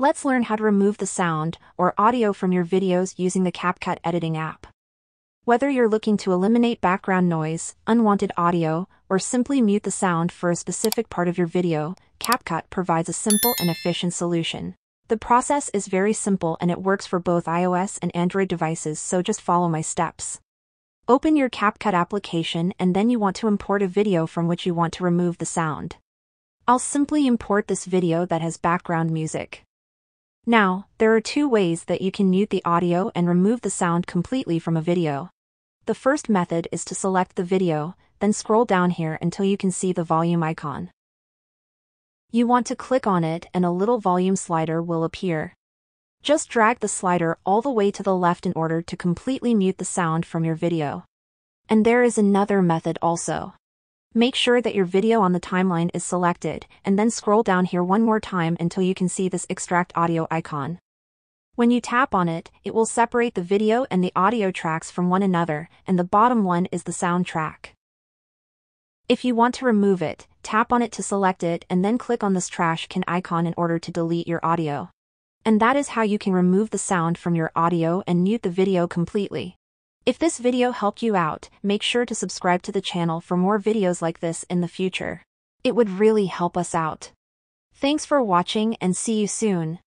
Let's learn how to remove the sound or audio from your videos using the CapCut editing app. Whether you're looking to eliminate background noise, unwanted audio, or simply mute the sound for a specific part of your video, CapCut provides a simple and efficient solution. The process is very simple and it works for both iOS and Android devices so just follow my steps. Open your CapCut application and then you want to import a video from which you want to remove the sound. I'll simply import this video that has background music. Now, there are two ways that you can mute the audio and remove the sound completely from a video. The first method is to select the video, then scroll down here until you can see the volume icon. You want to click on it and a little volume slider will appear. Just drag the slider all the way to the left in order to completely mute the sound from your video. And there is another method also. Make sure that your video on the timeline is selected, and then scroll down here one more time until you can see this extract audio icon. When you tap on it, it will separate the video and the audio tracks from one another, and the bottom one is the sound track. If you want to remove it, tap on it to select it and then click on this trash can icon in order to delete your audio. And that is how you can remove the sound from your audio and mute the video completely. If this video helped you out, make sure to subscribe to the channel for more videos like this in the future. It would really help us out. Thanks for watching and see you soon.